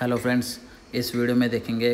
Hello friends, इस video में देखेंगे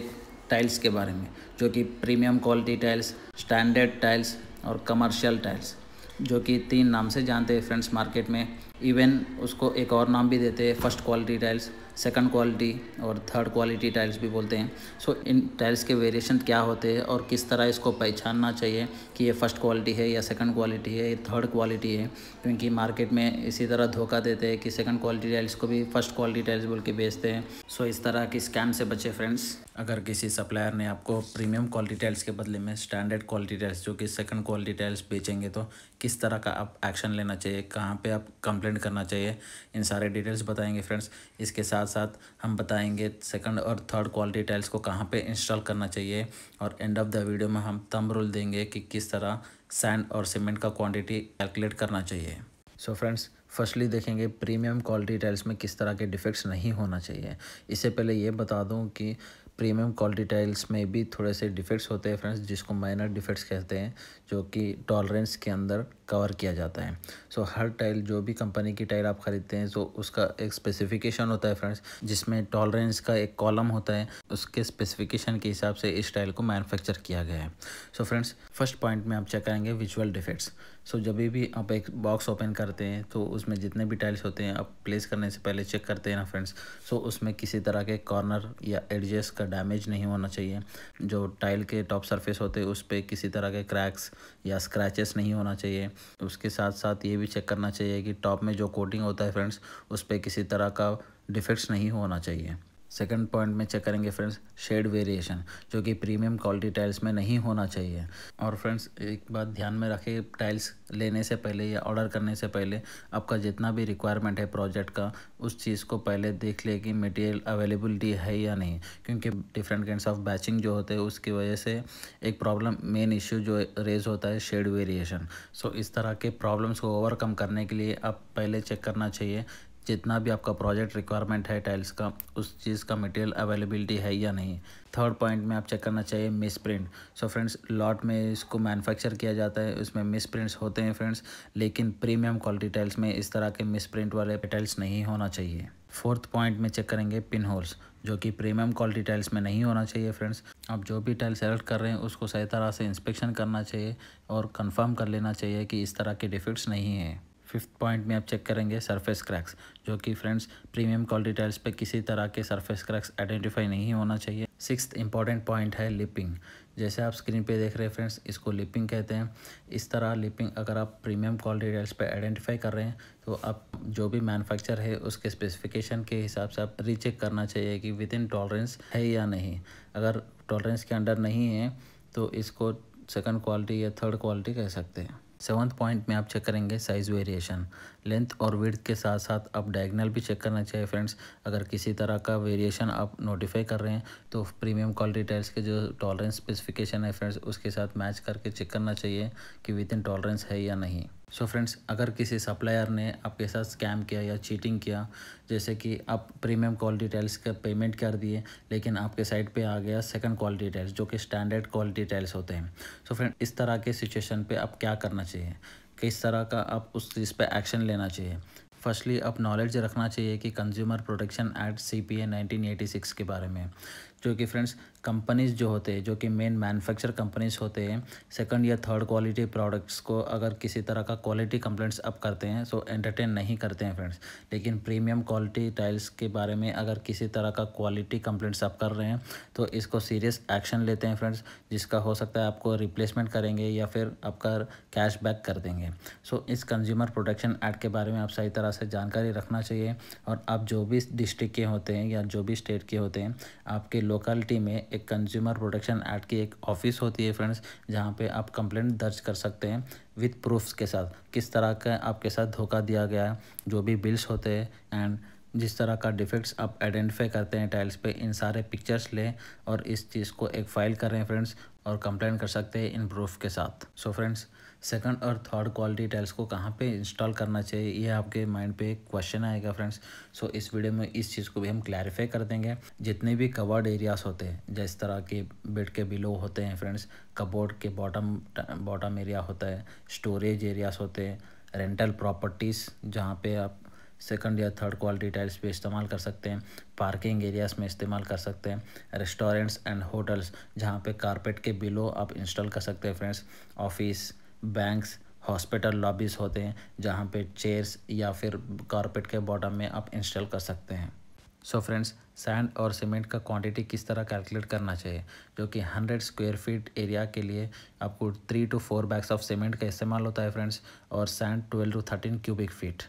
टाइल्स के बारे में, जो कि premium quality tiles standard tiles और कमर्शियल टाइल्स जो कि तीन नाम से जानते हैं फ्रेंड्स मार्केट में। इवन उसको एक और नाम भी देते हैं first quality tiles second quality और थर्ड क्वालिटी टाइल्स भी बोलते हैं। सो so, इन टाइल्स के वेरिएशन क्या होते हैं और किस तरह इसको पहचानना चाहिए कि ये फ़र्स्ट क्वालिटी है या सेकंड क्वालिटी है या थर्ड क्वालिटी है? क्योंकि मार्केट में इसी तरह धोखा देते हैं कि सेकंड क्वालिटी टाइल्स को भी फ़र्स्ट क्वालिटी टाइल्स बोल के बेचते हैं। सो so, इस तरह की स्कैम से बचे फ्रेंड्स अगर किसी सप्लायर ने आपको प्रीमियम क्वालिटी टाइल्स के बदले में स्टैंडर्ड क्वालिटी टाइल्स जो कि सेकंड क्वालिटी टाइल्स बेचेंगे तो किस तरह का आप एक्शन लेना चाहिए? कहाँ पे आप कंप्लेंट करना चाहिए? इन सारे डिटेल्स बताएँगे फ्रेंड्स इसके साथ साथ साथ हम बताएँगे सेकंड और थर्ड क्वालिटी टाइल्स को कहाँ पे इंस्टॉल करना चाहिए और एंड ऑफ़ द वीडियो में हम तम रूल देंगे कि किस तरह सैंड और सीमेंट का क्वांटिटी कैलकुलेट करना चाहिए। सो फ्रेंड्स फर्स्टली देखेंगे प्रीमियम क्वालिटी टाइल्स में किस तरह के डिफेक्ट्स नहीं होना चाहिए। इससे पहले ये बता दूँ कि प्रीमियम क्वालिटी टाइल्स में भी थोड़े से डिफेक्ट्स होते हैं फ्रेंड्स जिसको माइनर डिफेक्ट्स कहते हैं जो कि टॉलरेंस के अंदर कवर किया जाता है। सो so, हर टाइल जो भी कंपनी की टाइल आप ख़रीदते हैं तो उसका एक स्पेसिफिकेशन होता है फ्रेंड्स जिसमें टॉलरेंस का एक कॉलम होता है उसके स्पेसिफिकेशन के हिसाब से इस टाइल को मैनुफैक्चर किया गया है। सो फ्रेंड्स फ़र्स्ट पॉइंट में आप चेक करेंगे विजुअल डिफेक्ट्स सो जब भी आप एक बॉक्स ओपन करते हैं तो उसमें जितने भी टाइल्स होते हैं, आप प्लेस करने से पहले चेक करते हैं ना फ्रेंड्स सो उसमें किसी तरह के कॉर्नर या एडजस्ट का डैमेज नहीं होना चाहिए. जो टाइल के टॉप सरफेस होते हैं, उस पर किसी तरह के क्रैक्स या स्क्रैचेस नहीं होना चाहिए. उसके साथ साथ ये भी चेक करना चाहिए कि टॉप में जो कोटिंग होता है फ्रेंड्स उस पर किसी तरह का डिफेक्ट्स नहीं होना चाहिए. सेकंड पॉइंट में चेक करेंगे फ्रेंड्स शेड वेरिएशन जो कि प्रीमियम क्वालिटी टाइल्स में नहीं होना चाहिए। और फ्रेंड्स एक बात ध्यान में रखें टाइल्स लेने से पहले या ऑर्डर करने से पहले आपका जितना भी रिक्वायरमेंट है प्रोजेक्ट का, उस चीज़ को पहले देख ले कि मटेरियल अवेलेबिलिटी है या नहीं। क्योंकि डिफरेंट काइंड्स ऑफ़ बैचिंग जो होते हैं, उसकी वजह से एक प्रॉब्लम मेन इश्यू जो रेज होता है शेड वेरिएशन सो इस तरह के प्रॉब्लम्स को ओवरकम करने के लिए आप पहले चेक करना चाहिए जितना भी आपका प्रोजेक्ट रिक्वायरमेंट है टाइल्स का, उस चीज़ का मटेरियल अवेलेबिलिटी है या नहीं। थर्ड पॉइंट में आप चेक करना चाहिए misprint so friends lot में इसको मैन्युफैक्चर किया जाता है, उसमें मिस प्रिंट्स होते हैं फ्रेंड्स लेकिन प्रीमियम क्वालिटी टाइल्स में इस तरह के मिस प्रिंट वाले टाइल्स नहीं होना चाहिए। फोर्थ पॉइंट में चेक करेंगे पिन होल्स जो कि प्रीमियम क्वालिटी टाइल्स में नहीं होना चाहिए फ्रेंड्स आप जो भी टाइल सेलेक्ट कर रहे हैं, उसको सही तरह से इंस्पेक्शन करना चाहिए और कंफर्म कर लेना चाहिए कि इस तरह के डिफेक्ट्स नहीं हैं। फिफ्थ पॉइंट में आप चेक करेंगे सरफेस क्रैक्स जो कि फ्रेंड्स प्रीमियम क्वालिटी टाइल्स पे किसी तरह के सरफेस क्रैक्स आइडेंटिफाई नहीं होना चाहिए। सिक्स इंपॉर्टेंट पॉइंट है लिपिंग जैसे आप स्क्रीन पे देख रहे हैं फ्रेंड्स इसको लिपिंग कहते हैं। इस तरह लिपिंग अगर आप प्रीमियम क्वालिटी टाइल्स पे आइडेंटिफाई कर रहे हैं तो आप जो भी मैनुफैक्चर है, उसके स्पेसिफिकेशन के हिसाब से आप रीचेक करना चाहिए कि विद इन टॉलरेंस है या नहीं। अगर टॉलरेंस के अंडर नहीं है तो इसको सेकंड क्वालिटी या थर्ड क्वालिटी कह सकते हैं। सेवन्थ पॉइंट में आप चेक करेंगे साइज़ वेरिएशन। लेंथ और विड्थ के साथ साथ आप डायगनल भी चेक करना चाहिए फ्रेंड्स। अगर किसी तरह का वेरिएशन आप नोटिफाई कर रहे हैं तो प्रीमियम क्वालिटी टाइल्स के जो टॉलरेंस स्पेसिफिकेशन है फ्रेंड्स, उसके साथ मैच करके चेक करना चाहिए कि विद इन टॉलरेंस है या नहीं। सो so फ्रेंड्स अगर किसी सप्लायर ने आपके साथ स्कैम किया या चीटिंग किया, जैसे कि आप प्रीमियम क्वालिटी टाइल्स का पेमेंट कर दिए, लेकिन आपके साइड पे आ गया सेकंड क्वालिटी टाइल्स जो कि स्टैंडर्ड क्वालिटी टाइल्स होते हैं। सो so फ्रेंड इस तरह के सिचुएशन पे आप क्या करना चाहिए? किस तरह का आप उस चीज़ पे एक्शन लेना चाहिए? फर्स्टली आप नॉलेज रखना चाहिए कि consumer protection act C P A nineteen के बारे में। जो कि फ्रेंड्स कंपनीज़ जो होते हैं, जो कि मेन मैन्युफैक्चर कंपनीज़ होते हैं सेकंड या थर्ड क्वालिटी प्रोडक्ट्स को अगर किसी तरह का क्वालिटी कंप्लेंट्स अब करते हैं सो एंटरटेन नहीं करते हैं फ्रेंड्स लेकिन प्रीमियम क्वालिटी टाइल्स के बारे में अगर किसी तरह का क्वालिटी कंप्लेंट्स आप कर रहे हैं तो इसको सीरियस एक्शन लेते हैं फ्रेंड्स जिसका हो सकता है आपको रिप्लेसमेंट करेंगे या फिर आपका कैश बैक कर देंगे. सो इस कंज्यूमर प्रोटेक्शन एक्ट के बारे में आप सही तरह से जानकारी रखना चाहिए और आप जो भी डिस्ट्रिक्ट के होते हैं या जो भी स्टेट के होते हैं, आपके लोकेलिटी में एक कंज्यूमर प्रोटेक्शन एक्ट की एक ऑफ़िस होती है फ्रेंड्स जहाँ पे आप कंप्लेंट दर्ज कर सकते हैं विथ प्रूफ्स के साथ। किस तरह का आपके साथ धोखा दिया गया है, जो भी बिल्स होते हैं एंड जिस तरह का डिफेक्ट्स आप आइडेंटिफाई करते हैं टाइल्स पे, इन सारे पिक्चर्स लें और इस चीज़ को एक फ़ाइल करें फ्रेंड्स और कंप्लेंट कर सकते हैं इन प्रूफ के साथ। सो so फ्रेंड्स सेकंड और थर्ड क्वालिटी टाइल्स को कहाँ पे इंस्टॉल करना चाहिए, ये आपके माइंड पे एक क्वेश्चन आएगा फ्रेंड्स सो इस वीडियो में इस चीज़ को भी हम क्लैरिफाई कर देंगे। जितने भी कवर्ड एरियाज़ होते हैं, जिस तरह के बेड के बिलो होते हैं फ्रेंड्स कबोर्ड के बॉटम बॉटम एरिया होता है स्टोरेज एरियाज़ होते हैं रेंटल प्रॉपर्टीज़ जहाँ पे आप सेकंड या थर्ड क्वालिटी टाइल्स भी इस्तेमाल कर सकते हैं पार्किंग एरियाज़ में इस्तेमाल कर सकते हैं रेस्टोरेंट्स एंड होटल्स जहाँ पे कारपेट के बिलो आप इंस्टॉल कर सकते हैं friends office banks hospital lobbies होते हैं, जहाँ पे चेयर्स या फिर कारपेट के बॉटम में आप इंस्टॉल कर सकते हैं। सो फ्रेंड्स सैंड और सीमेंट का क्वांटिटी किस तरह कैलकुलेट करना चाहिए? जो कि हंड्रेड स्क्वायर फीट एरिया के लिए आपको three to four bags of cement का इस्तेमाल होता है फ्रेंड्स और sand twelve to thirteen cubic feet